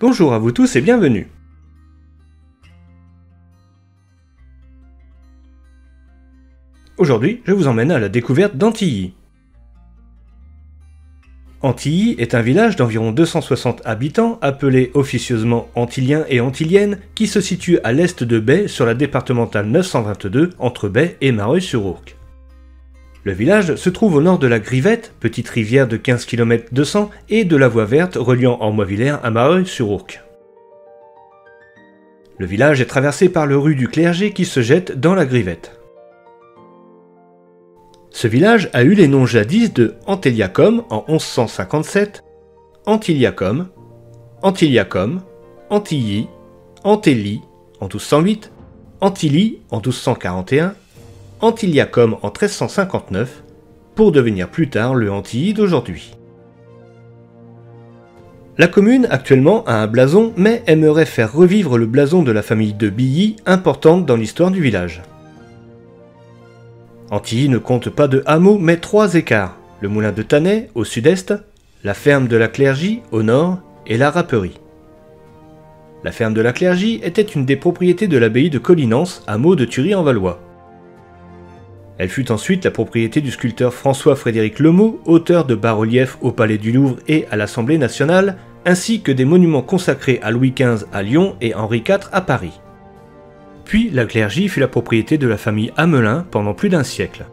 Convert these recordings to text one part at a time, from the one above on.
Bonjour à vous tous et bienvenue. Aujourd'hui, je vous emmène à la découverte d'Antilly. Antilly est un village d'environ 260 habitants appelé officieusement Antillien et Antillienne qui se situe à l'est de Bay sur la départementale 922 entre Bay et Mareuil-sur-Ourcq. Le village se trouve au nord de la Grivette, petite rivière de 15 km 200, et de la voie verte reliant Ormois-Villers à Mareuil-sur-Ourcq. Le village est traversé par le rue du Clergé qui se jette dans la Grivette. Ce village a eu les noms jadis de Anteliacum en 1157, Antiliacum, Antiliacum, Antilly, Antelli en 1208, Antilly en 1241, Antiliacum en 1359, pour devenir plus tard le Antilly d'aujourd'hui. La commune actuellement a un blason mais aimerait faire revivre le blason de la famille de Billy importante dans l'histoire du village. Antilly ne compte pas de hameaux mais trois écarts, le moulin de Tannay au sud-est, la ferme de la Clergie au nord et la râperie. La ferme de la Clergie était une des propriétés de l'abbaye de Collinance, hameau de Thury-en-Valois. Elle fut ensuite la propriété du sculpteur François-Frédéric Lemot, auteur de bas-reliefs au Palais du Louvre et à l'Assemblée nationale, ainsi que des monuments consacrés à Louis XV à Lyon et Henri IV à Paris. Puis la clergie fut la propriété de la famille Hamelin pendant plus d'un siècle.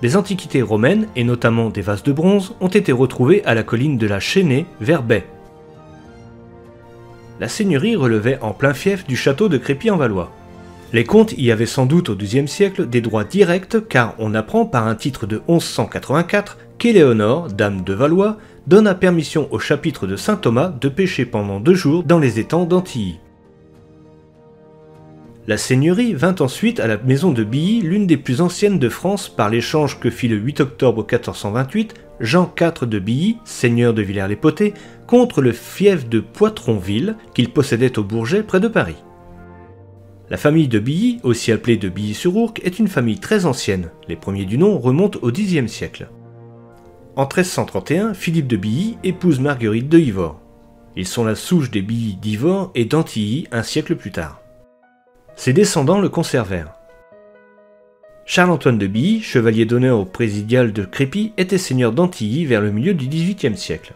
Des antiquités romaines, et notamment des vases de bronze, ont été retrouvés à la colline de la Chênée, vers Bay. La seigneurie relevait en plein fief du château de Crépy-en-Valois. Les comtes y avaient sans doute au XIIe siècle des droits directs car on apprend par un titre de 1184 qu'Éléonore, dame de Valois, donna permission au chapitre de saint Thomas de pêcher pendant deux jours dans les étangs d'Antilly. La seigneurie vint ensuite à la maison de Billy, l'une des plus anciennes de France par l'échange que fit le 8 octobre 1428 Jean IV de Billy, seigneur de Villers-les-Potets, contre le fief de Poitronville qu'il possédait au Bourget près de Paris. La famille de Billy, aussi appelée de Billy-sur-Ourcq, est une famille très ancienne. Les premiers du nom remontent au Xe siècle. En 1331, Philippe de Billy épouse Marguerite de Ivor. Ils sont la souche des Billy d'Ivor et d'Antilly un siècle plus tard. Ses descendants le conservèrent. Charles-Antoine de Billy, chevalier d'honneur au présidial de Crépy, était seigneur d'Antilly vers le milieu du XVIIIe siècle.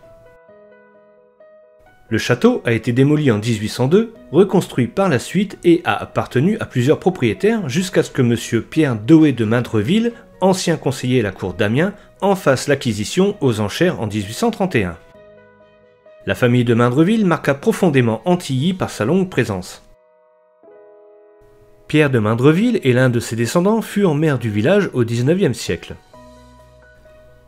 Le château a été démoli en 1802, reconstruit par la suite et a appartenu à plusieurs propriétaires jusqu'à ce que M. Pierre Doé de Maindreville, ancien conseiller à la cour d'Amiens, en fasse l'acquisition aux enchères en 1831. La famille de Maindreville marqua profondément Antilly par sa longue présence. Pierre de Maindreville et l'un de ses descendants furent maire du village au XIXe siècle.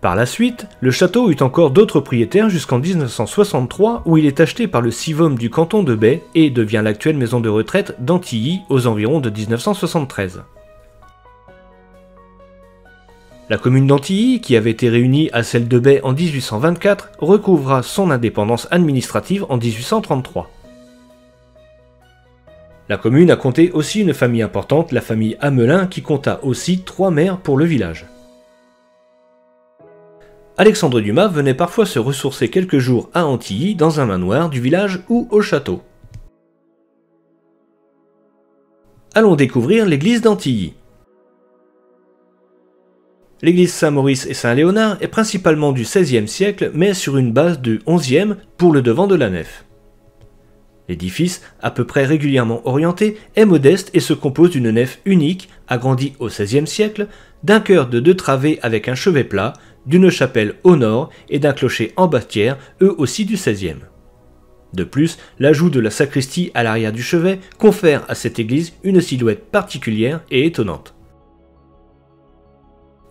Par la suite, le château eut encore d'autres propriétaires jusqu'en 1963 où il est acheté par le Civom du canton de Bay et devient l'actuelle maison de retraite d'Antilly aux environs de 1973. La commune d'Antilly, qui avait été réunie à celle de Bay en 1824, recouvra son indépendance administrative en 1833. La commune a compté aussi une famille importante, la famille Hamelin, qui compta aussi trois maires pour le village. Alexandre Dumas venait parfois se ressourcer quelques jours à Antilly dans un manoir du village ou au château. Allons découvrir l'église d'Antilly. L'église Saint-Maurice et Saint-Léonard est principalement du XVIe siècle mais sur une base du XIe pour le devant de la nef. L'édifice, à peu près régulièrement orienté, est modeste et se compose d'une nef unique, agrandie au XVIe siècle, d'un chœur de deux travées avec un chevet plat, d'une chapelle au nord et d'un clocher en bâtière, eux aussi du XVIe. De plus, l'ajout de la sacristie à l'arrière du chevet confère à cette église une silhouette particulière et étonnante.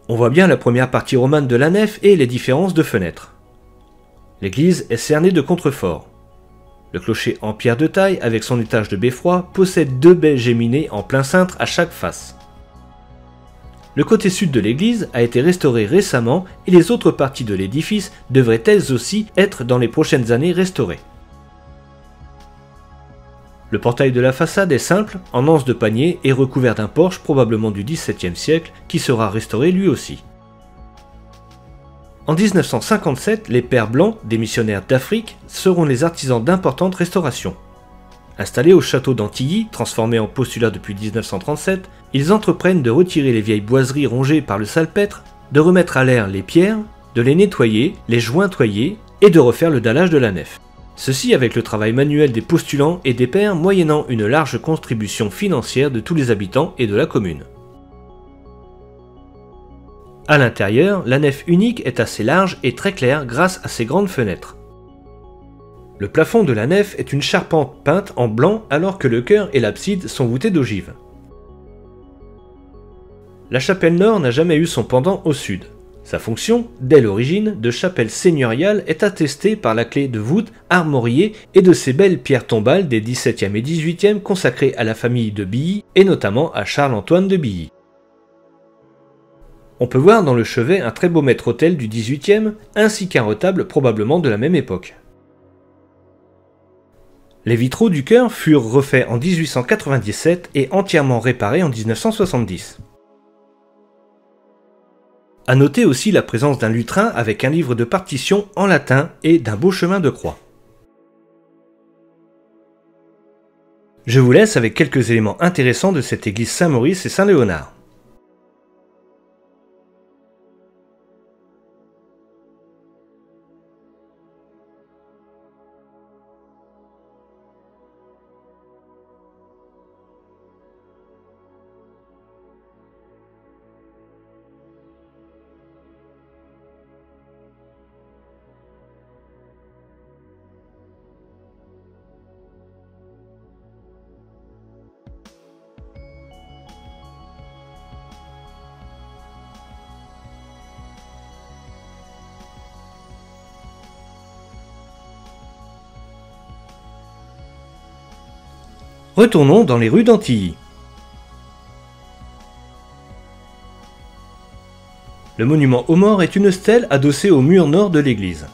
On voit bien la première partie romane de la nef et les différences de fenêtres. L'église est cernée de contreforts. Le clocher en pierre de taille avec son étage de beffroi possède deux baies géminées en plein cintre à chaque face. Le côté sud de l'église a été restauré récemment et les autres parties de l'édifice devraient elles aussi être dans les prochaines années restaurées. Le portail de la façade est simple, en anse de panier et recouvert d'un porche probablement du XVIIe siècle qui sera restauré lui aussi. En 1957, les pères blancs, des missionnaires d'Afrique, seront les artisans d'importantes restaurations. Installés au château d'Antilly, transformé en postulat depuis 1937, ils entreprennent de retirer les vieilles boiseries rongées par le salpêtre, de remettre à l'air les pierres, de les nettoyer, les jointoyer et de refaire le dallage de la nef. Ceci avec le travail manuel des postulants et des pères moyennant une large contribution financière de tous les habitants et de la commune. À l'intérieur, la nef unique est assez large et très claire grâce à ses grandes fenêtres. Le plafond de la nef est une charpente peinte en blanc alors que le chœur et l'abside sont voûtés d'ogives. La chapelle nord n'a jamais eu son pendant au sud. Sa fonction, dès l'origine, de chapelle seigneuriale est attestée par la clé de voûte armoriée et de ces belles pierres tombales des 17e et 18e consacrées à la famille de Billy et notamment à Charles-Antoine de Billy. On peut voir dans le chevet un très beau maître-autel du 18e ainsi qu'un retable probablement de la même époque. Les vitraux du chœur furent refaits en 1897 et entièrement réparés en 1970. A noter aussi la présence d'un lutrin avec un livre de partition en latin et d'un beau chemin de croix. Je vous laisse avec quelques éléments intéressants de cette église Saint-Maurice et Saint-Léonard. Retournons dans les rues d'Antilly. Le monument aux morts est une stèle adossée au mur nord de l'église.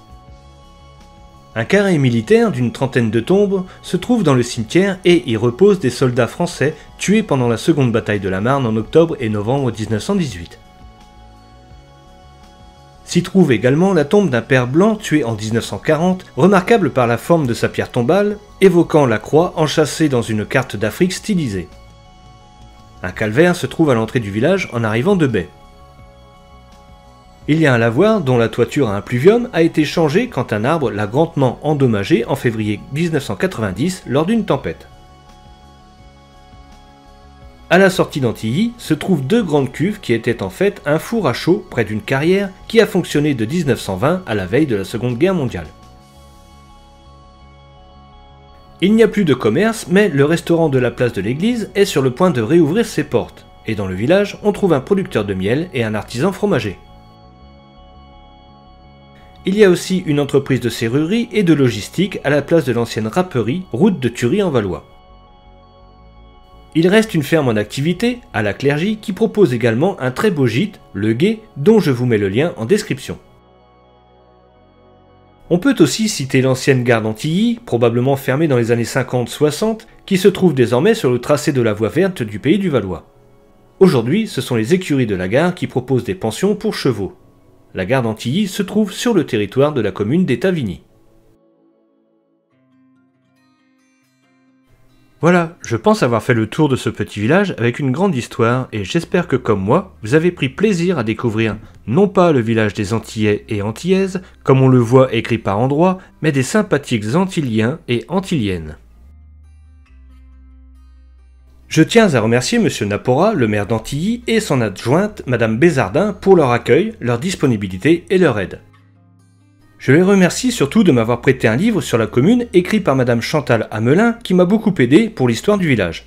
Un carré militaire d'une trentaine de tombes se trouve dans le cimetière et y reposent des soldats français tués pendant la seconde bataille de la Marne en octobre et novembre 1918. S'y trouve également la tombe d'un père blanc tué en 1940, remarquable par la forme de sa pierre tombale, évoquant la croix enchâssée dans une carte d'Afrique stylisée. Un calvaire se trouve à l'entrée du village en arrivant de baie. Il y a un lavoir dont la toiture à un pluvium a été changée quand un arbre l'a grandement endommagé en février 1990 lors d'une tempête. À la sortie d'Antilly se trouvent deux grandes cuves qui étaient en fait un four à chaud près d'une carrière qui a fonctionné de 1920 à la veille de la Seconde Guerre mondiale. Il n'y a plus de commerce, mais le restaurant de la place de l'église est sur le point de réouvrir ses portes, et dans le village on trouve un producteur de miel et un artisan fromager. Il y a aussi une entreprise de serrurerie et de logistique à la place de l'ancienne râperie, route de Thury en Valois. Il reste une ferme en activité, à la Clergie, qui propose également un très beau gîte, le Guet, dont je vous mets le lien en description. On peut aussi citer l'ancienne gare d'Antilly, probablement fermée dans les années 50-60, qui se trouve désormais sur le tracé de la voie verte du pays du Valois. Aujourd'hui, ce sont les écuries de la gare qui proposent des pensions pour chevaux. La gare d'Antilly se trouve sur le territoire de la commune d'Étavigny. Voilà, je pense avoir fait le tour de ce petit village avec une grande histoire et j'espère que comme moi, vous avez pris plaisir à découvrir non pas le village des Antillais et Antillaises, comme on le voit écrit par endroits, mais des sympathiques Antilliens et Antilliennes. Je tiens à remercier M. Napora, le maire d'Antilly, et son adjointe, Mme Bézardin, pour leur accueil, leur disponibilité et leur aide. Je les remercie surtout de m'avoir prêté un livre sur la commune écrit par Madame Chantal Amelin qui m'a beaucoup aidé pour l'histoire du village.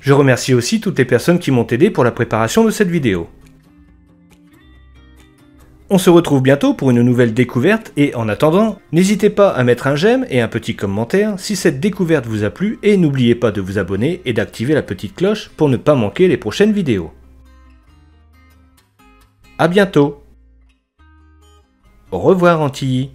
Je remercie aussi toutes les personnes qui m'ont aidé pour la préparation de cette vidéo. On se retrouve bientôt pour une nouvelle découverte et en attendant, n'hésitez pas à mettre un j'aime et un petit commentaire si cette découverte vous a plu et n'oubliez pas de vous abonner et d'activer la petite cloche pour ne pas manquer les prochaines vidéos. A bientôt au revoir Antilly